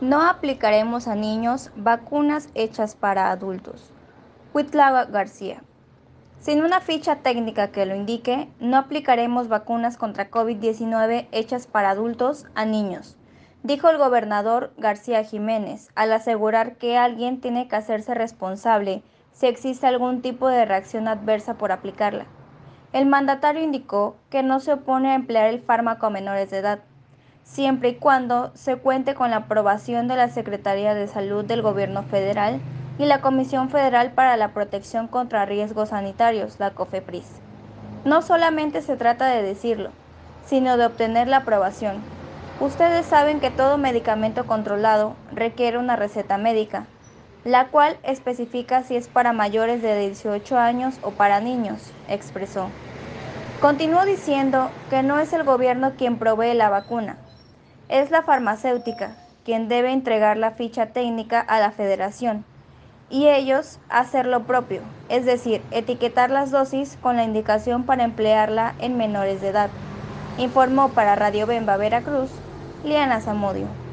No aplicaremos a niños vacunas hechas para adultos. Huitlaga García. Sin una ficha técnica que lo indique, no aplicaremos vacunas contra COVID-19 hechas para adultos a niños, dijo el gobernador García Jiménez, al asegurar que alguien tiene que hacerse responsable si existe algún tipo de reacción adversa por aplicarla. El mandatario indicó que no se opone a emplear el fármaco a menores de edad, siempre y cuando se cuente con la aprobación de la Secretaría de Salud del Gobierno Federal y la Comisión Federal para la Protección contra Riesgos Sanitarios, la COFEPRIS. No solamente se trata de decirlo, sino de obtener la aprobación. Ustedes saben que todo medicamento controlado requiere una receta médica, la cual especifica si es para mayores de 18 años o para niños, expresó. Continuó diciendo que no es el gobierno quien provee la vacuna, es la farmacéutica quien debe entregar la ficha técnica a la federación y ellos hacer lo propio, es decir, etiquetar las dosis con la indicación para emplearla en menores de edad. Informó para Radio Bemba Veracruz, Liana Zamudio.